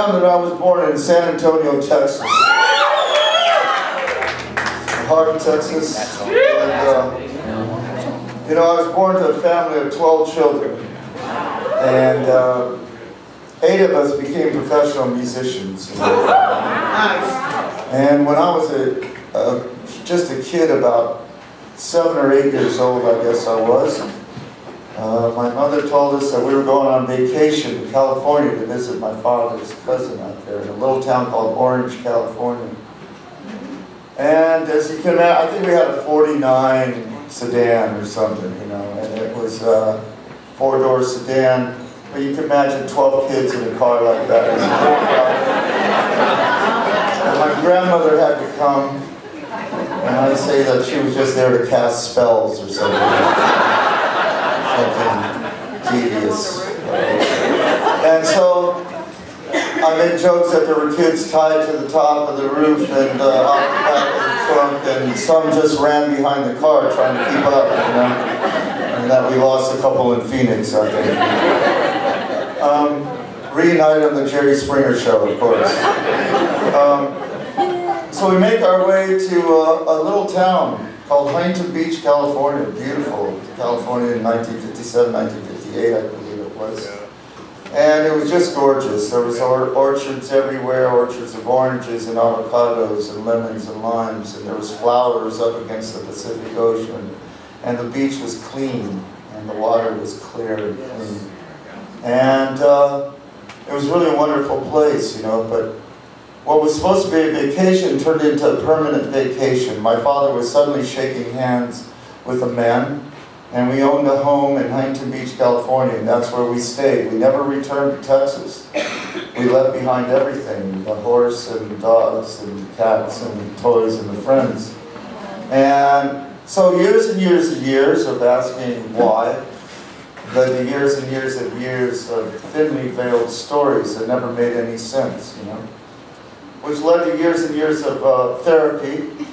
town that I was born in, San Antonio, Texas. Hardin, Texas. And, uh, you know, I was born to a family of 12 children. And uh, eight of us became professional musicians. And when I was a, a, just a kid, about seven or eight years old, I guess I was, uh, my mother told us that we were going on vacation to California to visit my father's cousin out there in a little town called Orange, California. And as you can imagine, I think we had a 49 sedan or something, you know, and it was a four-door sedan. But you can imagine 12 kids in a car like that. my grandmother had to come, and I'd say that she was just there to cast spells or something something devious. And so I made jokes that there were kids tied to the top of the roof and uh, the back of the trunk, and some just ran behind the car trying to keep up, you know. And that we lost a couple in Phoenix, I think. Um, reunited on the Jerry Springer Show, of course. Um, so we make our way to a, a little town called Huntington Beach, California. Beautiful California in 1957, 1958, I believe it was. And it was just gorgeous. There was or orchards everywhere, orchards of oranges and avocados and lemons and limes, and there was flowers up against the Pacific Ocean. And the beach was clean, and the water was clear and clean. And uh, it was really a wonderful place, you know, but what was supposed to be a vacation turned into a permanent vacation. My father was suddenly shaking hands with a man, and we owned a home in Huntington Beach, California, and that's where we stayed. We never returned to Texas. We left behind everything, the horse and dogs and cats and toys and the friends. And so years and years and years of asking why, to years and years and years of thinly veiled stories that never made any sense, you know which led to years and years of uh, therapy, which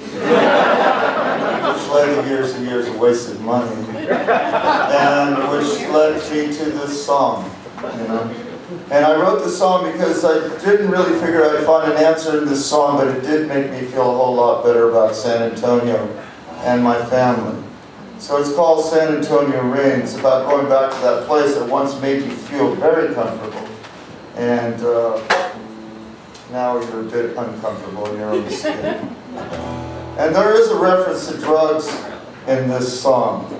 led to years and years of wasted money, and which led me to this song, you know. And I wrote the song because I didn't really figure I'd find an answer in this song, but it did make me feel a whole lot better about San Antonio and my family. So it's called San Antonio Rain. It's about going back to that place that once made you feel very comfortable. And uh, now you're a bit uncomfortable in your own skin. And there is a reference to drugs in this song,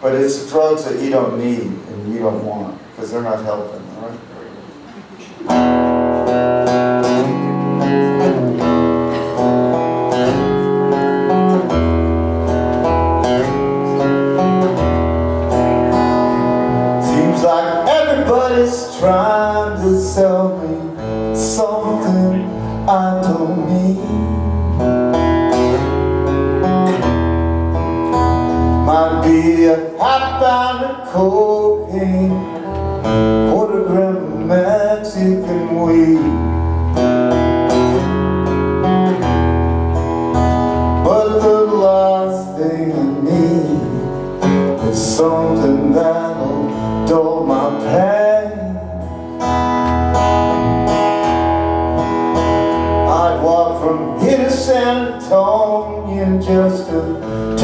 but it's drugs that you don't need and you don't want, because they're not helping, right? Be a half pound of cocaine Or a gram of Mexican weed. But the last thing I need Is something that'll dull my pain. I'd walk from here to San Antonio just to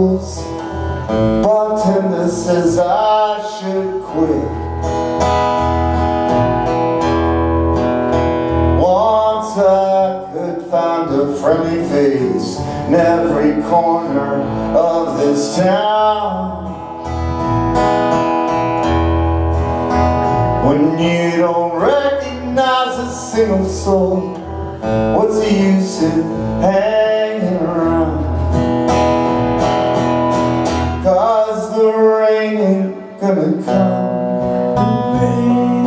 rules Bartender says I should quit Once I could find a friendly face In every corner of this town When you don't recognize a single soul What's the use in hanging around? gonna come to me.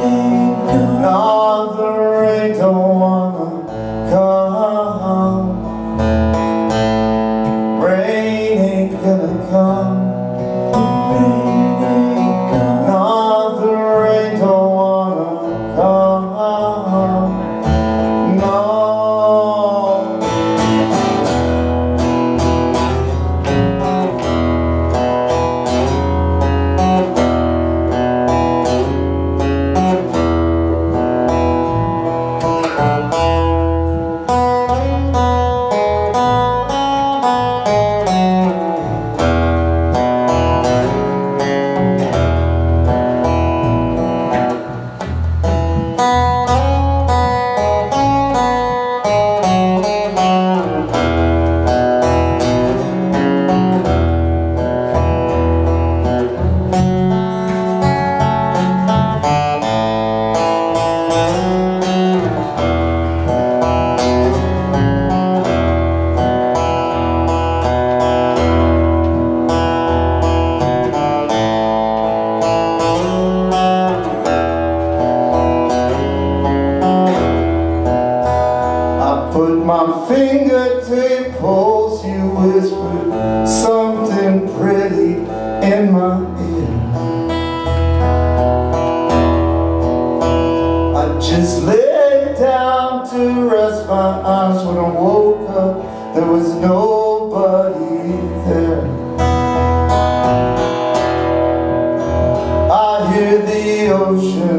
fingertip pulls you whispered something pretty in my ear. I just lay down to rest my eyes. When I woke up there was nobody there. I hear the ocean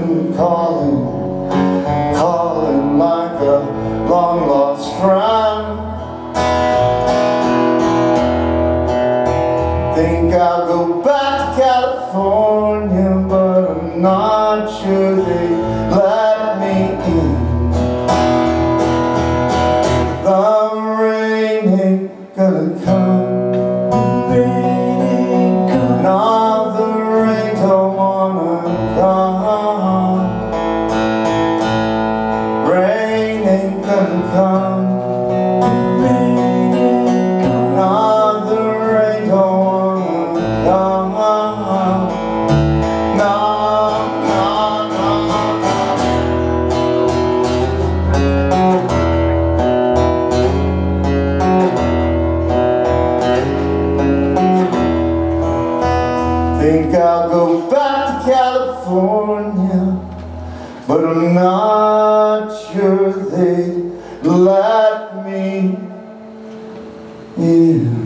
let me in.